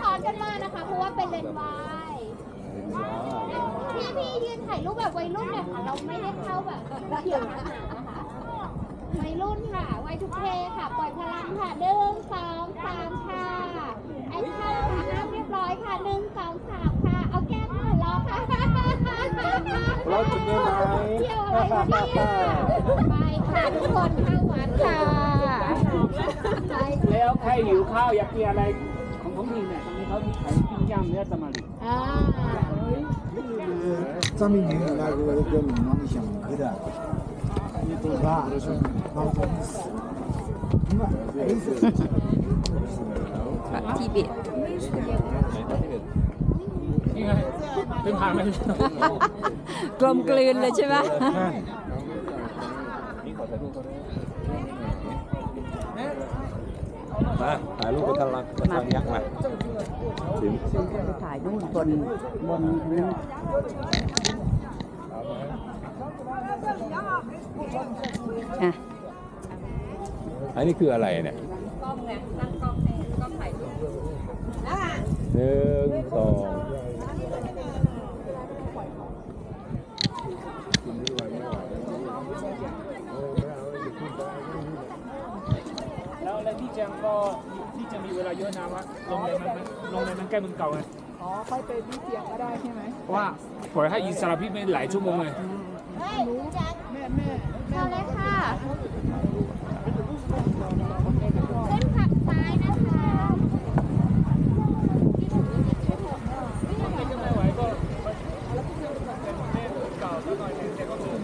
ซ้อนกันมานะคะ เพราะว่าเป็นเลนวายพี่พี่ยืนถ่ายรูปแบบวัยรุ่นเนี่ยค่ะ เราไม่ได้เข้าแบบเขียวหนาๆนะคะวัยรุ่นค่ะ วัยทุกเพค่ะ ปล่อยพลังค่ะหนึ่งสองสามค่ะแอคชั่นค่ะน้ำเรียบร้อยค่ะหนึ่งสองสามค่ะ เอาแก้มหัวเราะค่ะเราจริงได้ไหมเที่ยวอะไรคะเนี่ยไปค่ะทุกคนเข้าวัดค่ะไปแล้วใครหิวข้าวอยากกินอะไร ของท้องถิ่นเนี่ยตรงนี้เขามีขายปิ้งย่างเนื้อตะมาลิ อ่า 张明宁那个叫闽南的香可的，是吧？老公死，那没死。 พระทิเบต นี่ไงเป็นผ่านไหม กลมกลืนเลยใช่ไหม มาถ่ายรูปกับทางรักกับทางยักษ์มาถึงไปถ่ายนู่นบนบนนั้นอะอันนี้คืออะไรเนี่ยหนึ่งสองแล้วแล้วที่แจง ก็ที่จะมีเวลาเยอะนะว่าโรงแรมมันโรงแรมมันใกล้เมืองเก่าไงอ๋อค่อยไปที่เสียงก็ได้ใช่ไหมเพราะว่าปล่อยให้อิสระพิษไม่หลายชั่วโมงเลย เฮ้ยแจ็คแม่แม่เข้าเลยค่ะขึ้นขับซ้ายนะคะ ไม่ไหวก็เก่าสักหน่อยแต่ก็คือ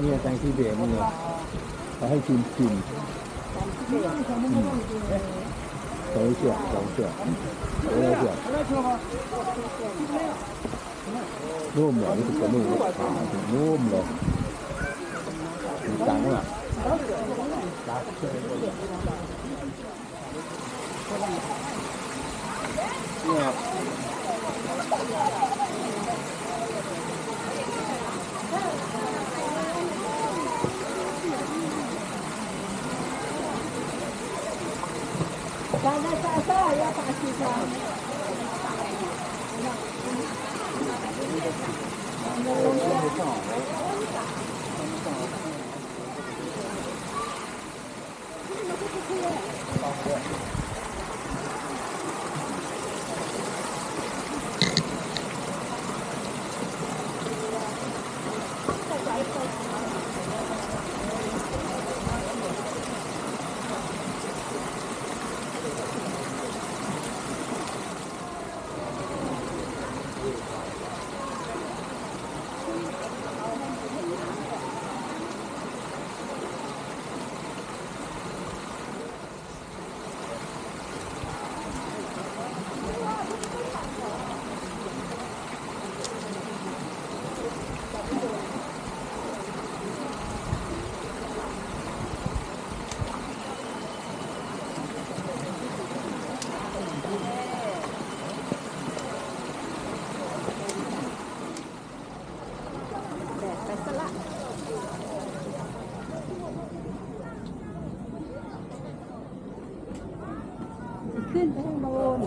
เนี่ยแตงที่เบรมันเนี่ยเขาให้ชิมชิมสองเชือกสองเชือกสองเชือกนุ่มเหรอรู้สึกจะนุ่มนุ่มเลยมีตังค์อะเนี่ย ครับขึ้นไปข้า งบน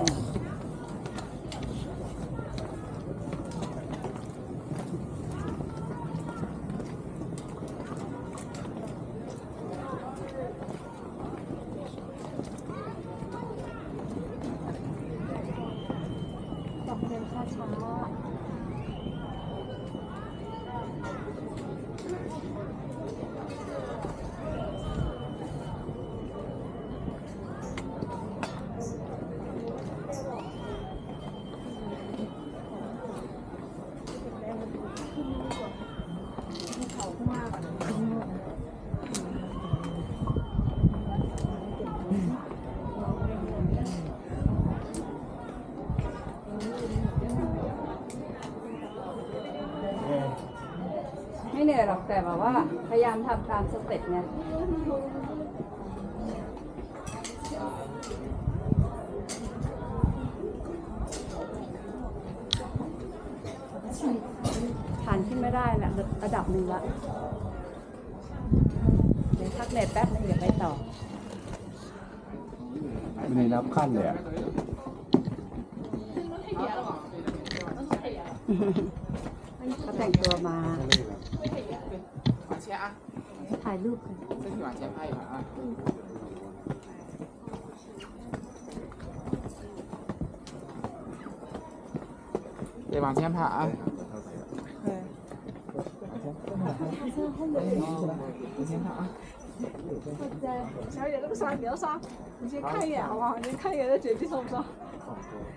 บอกเดินช้าๆ ไม่เหนื่อยหรอกแต่แบบ ว่าพยายามทำตามสเต็ปไงผ่านขึ้นไม่ได้แหละระดับหนึ่งละเดี๋ยวถ้าเน็ตแป๊บนึงเดี๋ยวไปต่อไม่ได้นับขั้นเลยอะเขาแต่งตัวมา ถ่ายรูปกัน 对，往前跑啊！小野那个刷，你要刷，你先看一眼好不好？你先看一眼再决定送不送。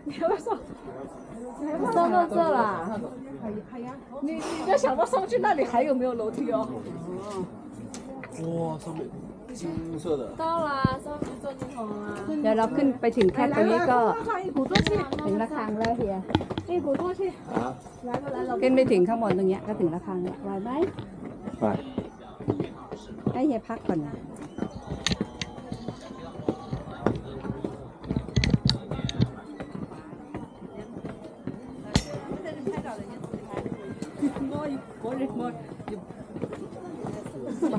你要不要送？送到这啦。 你你要想到上去那里还有没有楼梯哦？哇，上面金色的。到啦ซ้อมจนของอ่ะเดี๋ยวเราขึ้นไปถึงแค่ตรงนี้ก็ 上一鼓作气， ถึงระฆังแล้วเฮีย 一鼓作气。来吧来了。 ขึ้นไปถึงข้างบนตรงเนี้ยก็ถึงระฆังแล้วไหวไหม ไป ให้เฮียพักก่อนนะ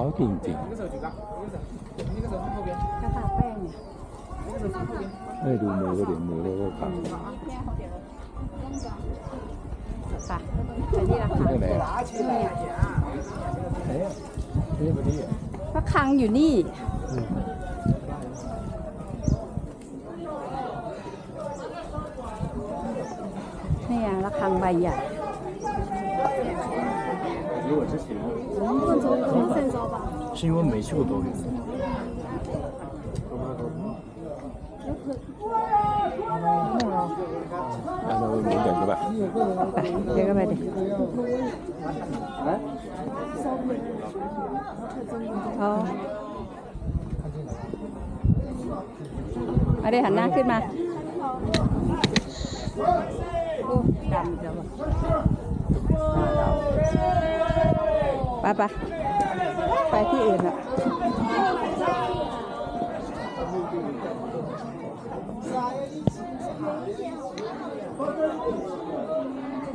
าวจริงๆเอ้ดูมือก็เดี๋ยวมือก็ขาวไปแต่นี่ราคาที่ไหนนี่วันนี้พระคังอยู่นี่นี่ยระคังใบใหญ่ 比我之前。是因为没去过多远。 อ่ะเราเหมือนกันใช่ปะ ไปเดี๋ยวก็ไปดิเอาเอาเดี๋ยวหันหน้าขึ้นมาโอ้ดำเดี๋ ปไปไปที่อื่นอ่ะ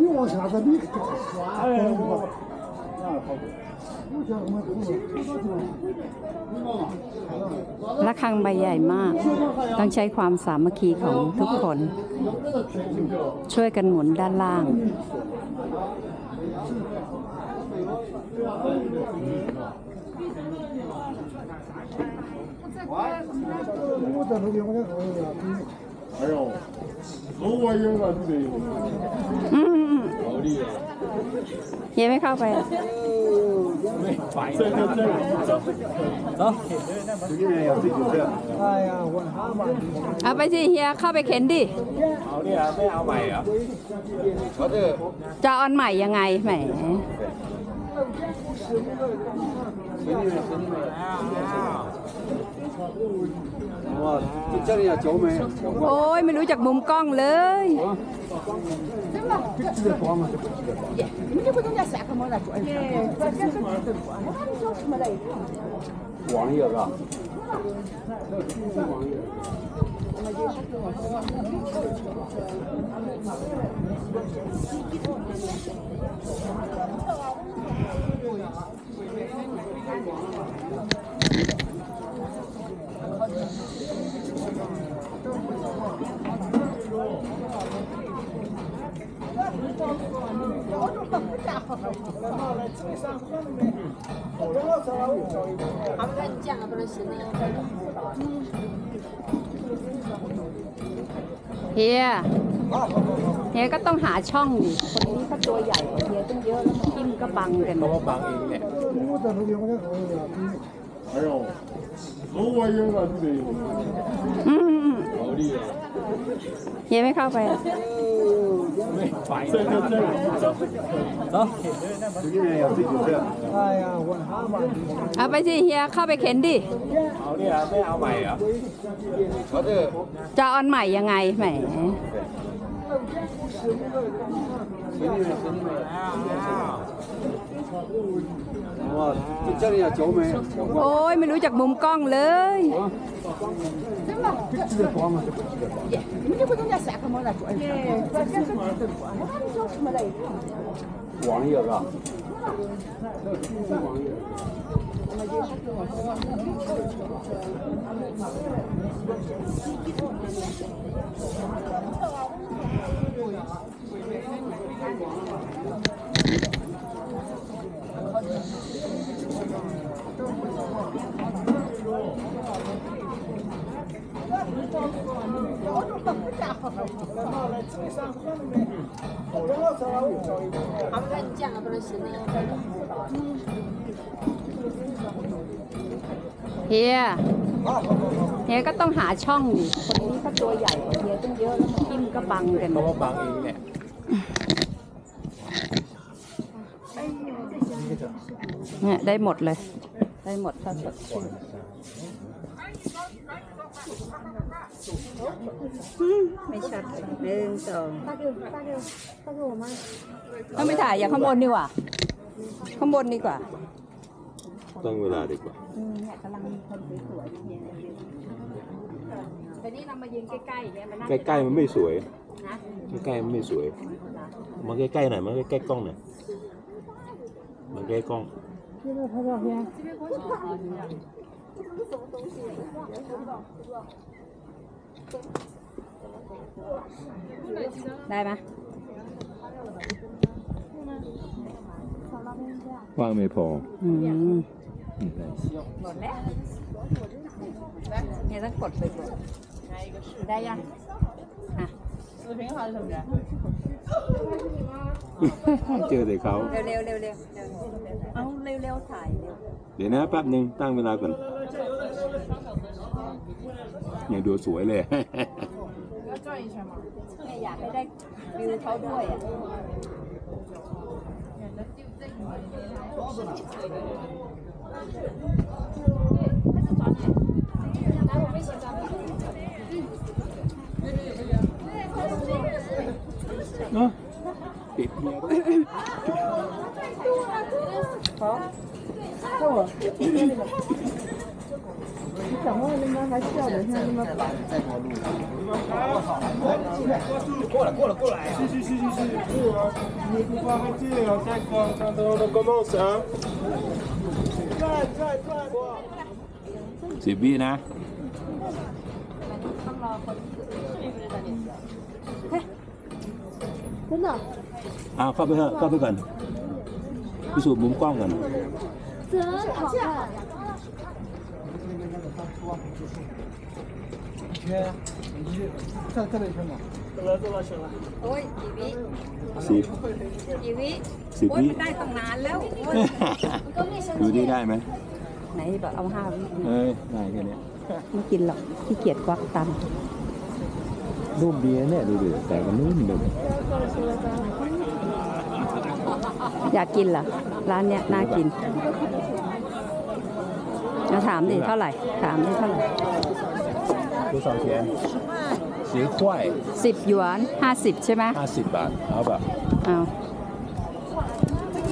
你往下子你哎，我。我 ระฆังใบใหญ่มาก ต้องใช้ความสามัคคีของทุกคน ช่วยกันหมุนด้านล่าง 我 在那边，我在后面啊。哎呦，好玩意儿啊，你这。 อืมเยังไม่เข้าไปอ่ะ 这个这个。走。这个人要自己这。哎呀，我他妈。 เอาไปสิเฮียเข้าไปเข็นดิ เอาเนี่ยไม่เอาใหม่เหรอเขาจะ จะเออนใหม่ยังไงแหม 哇，这这里要脚没？ เโอ้ยไม่รู้จักมุมกล้องเลยหวังเยอะอ่ะ Thank you. 还没看你捡了多少钱呢？爷，爷，可要找找。 เฮียไม่เข้าไปอะเอาไปสิเฮียเข้าไปเข็นดิ เอาเนี่ยไม่เอาใหม่เหรอเะจะออนใหม่ยังไงใหมเข็นนี่เข็นนี่แล้ ม่รู้จักมุมกล้องเล ย 这个光啊！王爷是吧？เฮีย เฮียก็ต้องหาช่องดิคนนี้ก็ตัวใหญ่กว่าเฮียตั้งเยอะแล้วทิมก็บังกัน เพราะว่าบางเองเนี่ย เนี่ยได้หมดเลย ได้หมดถ้าสดชื่น ไม่ชัดเลยหนึ่งสองต้องไปถ่ายอย่างข้างบนดีกว่า ข้างบนดีกว่า ต้องเวลาดีกว่าอืมเนี่ยกำลังมีคนสวยๆเนี่ยแต่นี่เรามายืนใกล้ๆเนี่ยมันน่าใกล้ๆมันไม่สวยนะใกล้ๆมันไม่สวยมาใกล้ๆหน่อยมาใกล้ๆกล้องหน่อยมาใกล้กล้อง ได้ไหมว่างไม่พออืมอืมหมดแล้วเนี่ยต้องกดไปหมดได้ยังอะเจอแต่เขาเร็วเร็วเร็วเร็วเอาเร็วเร็วถ่ายเร็วเดี๋ยวนะแป๊บหนึ่งตั้งเวลาก่อนอ ย่าดูสวยเลยเนี่ยอยากให้ได้วิวเขาด้วยอะเนาะติดเมียด้วยสิบวินะ 哎，过好了，挂住，挂住，过了，过了，过了。是是是是是。你不挂挂机哦，再过，等到都 come on 啊！快快快！真的？啊，快别喝，快干，必须蒙光干。真好看。 นแล้วโอ้ยดูได้ได้ไหมไหนบอกเอาห้าวิเอ้ยได้แค่เนี้ยไม่กินหรอกขี้เกียจควักตังค์รูปเบียร์เนี่ยดูดิแต่มันนุ่มเลยอยากกิน เหรอ ร้านเนี้ยน่ากินเราถามดิเท่าไหร่ ถามดิเท่าไหร่ 多少钱十块 สิบหยวนห้าสิบใช่ไหม ห้าสิบบาทเอาแบบ เอา เ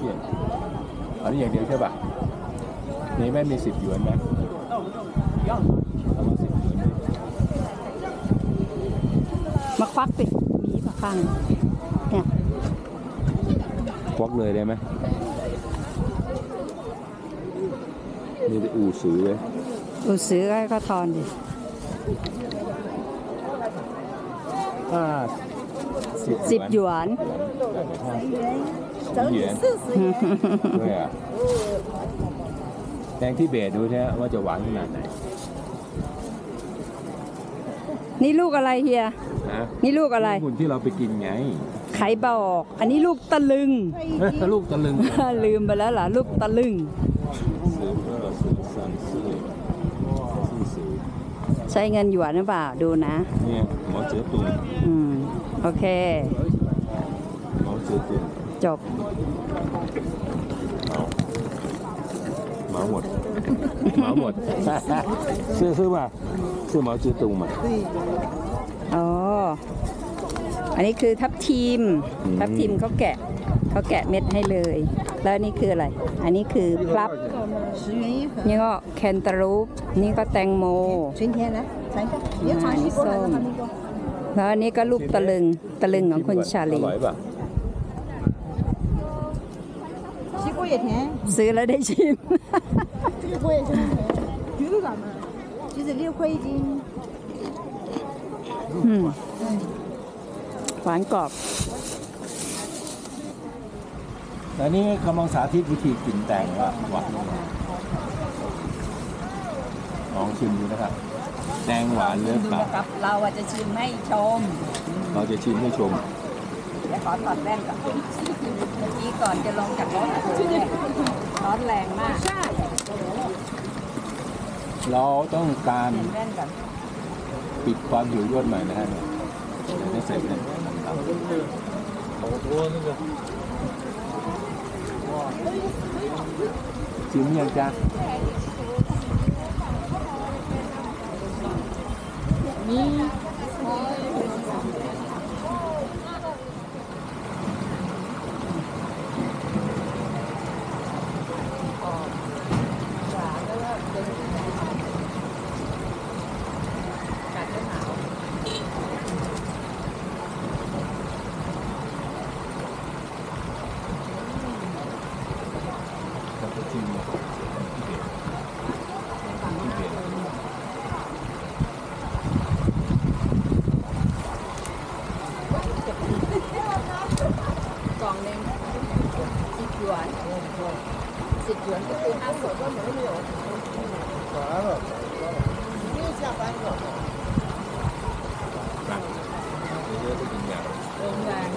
พี้ยนอันนี้อย่างเดียวใช่ป่ะนี่ไม่มีสิบหยวนนะเอามาสิบหยวนดิ มาควักสิมีปะฟังเนี่ย ควักเลยได้ไหม มีแต่อู่สือเลยอู่สือไก็ก็ทอนดิห้าสิบหยวนสิบหยวนเลยอะแตงที่เบสดูใช่ว่าจะหวานขนาดไหน นี่ลูกอะไรเฮีย นี่ลูกอะไรคุณที่เราไปกินไง ไข่บอก อันนี้ลูกตะลึง ลูกตะลึง ลืมไปแล้วล่ะ ลูกตะลึง ใช้เงินหยวนหรือเปล่า ดูนะ เนี่ยหมอเจ๋อตุงอืม โอเค หมอเจ๋อตุงจบเหมาหมดเหมาหมด ซื้อซื้อมาซื้อหมอเจ๋อตุงมาอ๋อ อันนี้คือทับทิมอืมทับทิมเขาแกะ เขาแกะเม็ดให้เลย แล้วอันนี่คืออะไร อันนี้คือพลับ 十元一盒， นี่ก็แคนตาลูป นี่ก็แตงโม 春天来尝一下，你要尝西瓜还是尝苹果？ แล้วอันนี้ก็ลูกตะลึง ตะลึงของคุณชาลี อร่อยป่ะ 西瓜也甜， ซื้อแล้วได้ชิม 这个锅也是很甜，橘子咋卖？橘子六块一斤， อืมหวานกรอบ แล้วนี่กำลังสาธิตวิธีกินแตงว่าหวานลองชิมดูนะครับ แตงหวานเลือดดูเปล่านะครับ เราอาจจะชิมให้ชม เราจะชิมให้ชมเดี๋ยวขอถอดแว่นก่อนเมื่อกี้ก่อนจะลงจากรถร้อนแรงมากเราต้องการเปลี่ยนแว่นก่อนปิดความหิวย่นหน่อยนะฮะเนี่ยเดี๋ยวจะเสร็จเลยชิมยั งจ๊ะเราจะชิมเนี่ยที่เด็ดที่เด็ด กล่องหนึงสิบหยวนสิบหยวนก็คือห้าสิบก็เหมือนเหลือ มาเยอะๆไปกินอย่าง โรงงาน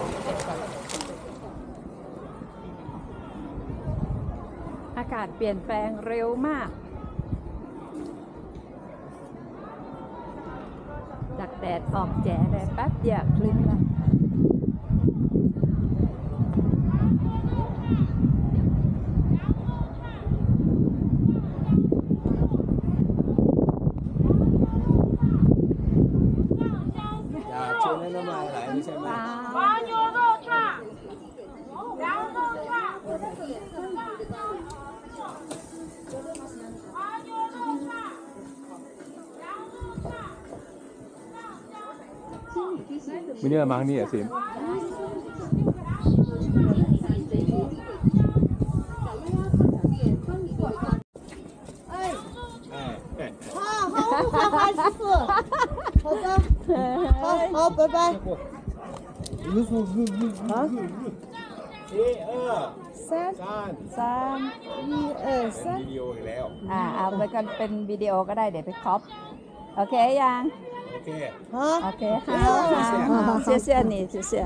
อากาศเปลี่ยนแปลงเร็วมาก จากแดดออกแจ๋เลยแป๊บเดียว เนี่ยมั้งนี่อ่ะสิม哎哎好好，快快师傅，好的，好好，拜拜。一二三三 สาม 一二三， วิดีโออีกแล้ว อ่าเอาไปกันเป็นวิดีโอก็ได้เดี๋ยวไปครอปโอเคยัง โอเค好โอเคค่ะเสียเสียนี่เสียเสีย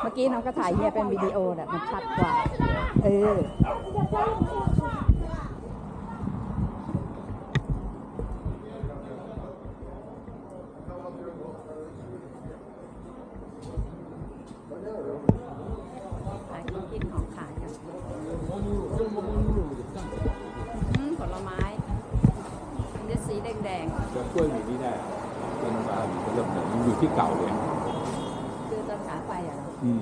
เมื่อกี้น้องก็ถ่ายเฮียเป็นวิดีโอแบบมันชัดกว่า เออข จะกล้วยหวีนี่ได้กล้วยน้ำว้าหวีก็เริ่มเหมือนมันอยู่ที่เก่าเลยๆคือตอนขาไปอะอืม